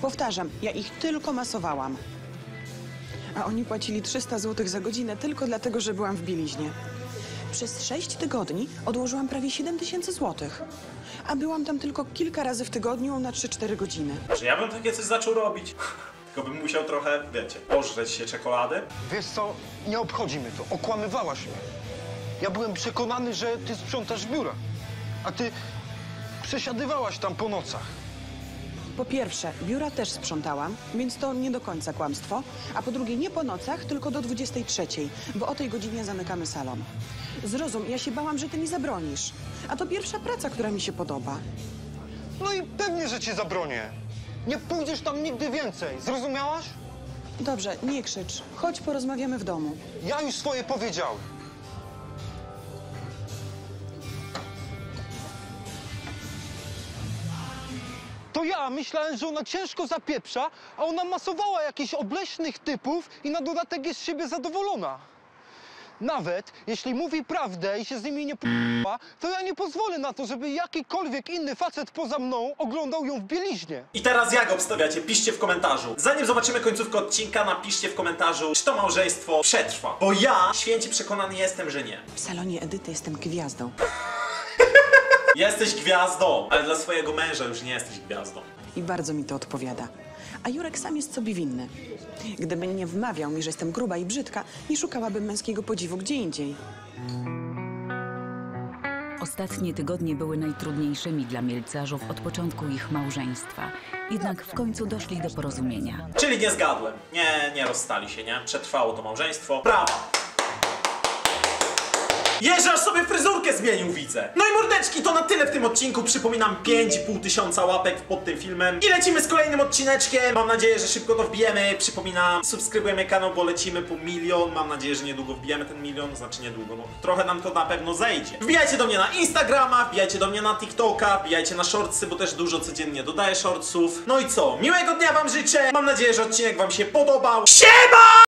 Powtarzam, ja ich tylko masowałam. A oni płacili 300 zł za godzinę tylko dlatego, że byłam w bieliźnie. Przez 6 tygodni odłożyłam prawie 7 tysięcy złotych. A byłam tam tylko kilka razy w tygodniu na 3-4 godziny. Że ja bym takie coś zaczął robić. [LAUGHS] Tylko bym musiał trochę, wiecie, pożreć się czekolady. Wiesz co, nie obchodzi mnie to. Okłamywałaś mnie. Ja byłem przekonany, że ty sprzątasz biura. A ty przesiadywałaś tam po nocach. Po pierwsze, biura też sprzątałam, więc to nie do końca kłamstwo. A po drugie, nie po nocach, tylko do 23, bo o tej godzinie zamykamy salon. Zrozum, ja się bałam, że ty mi zabronisz. A to pierwsza praca, która mi się podoba. No i pewnie, że ci zabronię. Nie pójdziesz tam nigdy więcej. Zrozumiałaś? Dobrze, nie krzycz. Chodź, porozmawiamy w domu. Ja już swoje powiedziałem. To ja myślałem, że ona ciężko zapieprza, a ona masowała jakichś obleśnych typów i na dodatek jest z siebie zadowolona. Nawet jeśli mówi prawdę i się z nimi nie p***a, to ja nie pozwolę na to, żeby jakikolwiek inny facet poza mną oglądał ją w bieliźnie. I teraz jak obstawiacie? Piszcie w komentarzu. Zanim zobaczymy końcówkę odcinka, napiszcie w komentarzu, czy to małżeństwo przetrwa. Bo ja święcie przekonany jestem, że nie. W salonie Edyty jestem gwiazdą. Jesteś gwiazdą, ale dla swojego męża już nie jesteś gwiazdą. I bardzo mi to odpowiada. A Jurek sam jest sobie winny. Gdyby nie wmawiał mi, że jestem gruba i brzydka, nie szukałabym męskiego podziwu gdzie indziej. Ostatnie tygodnie były najtrudniejszymi dla Mielcarzów od początku ich małżeństwa. Jednak w końcu doszli do porozumienia. Czyli nie zgadłem. Nie, nie rozstali się, nie? Przetrwało to małżeństwo. Brawa! Jeżdżasz sobie fryzurkę zmienił, widzę. No i mordeczki, to na tyle w tym odcinku. Przypominam 5,5 tysiąca łapek pod tym filmem. I lecimy z kolejnym odcineczkiem. Mam nadzieję, że szybko to wbijemy. Przypominam, subskrybujemy kanał, bo lecimy po milion. Mam nadzieję, że niedługo wbijemy ten milion. Znaczy niedługo, no trochę nam to na pewno zejdzie. Wbijajcie do mnie na Instagrama, wbijajcie do mnie na TikToka, wbijajcie na shortsy, bo też dużo codziennie dodaję shortsów. No i co? Miłego dnia wam życzę. Mam nadzieję, że odcinek wam się podobał. Siema!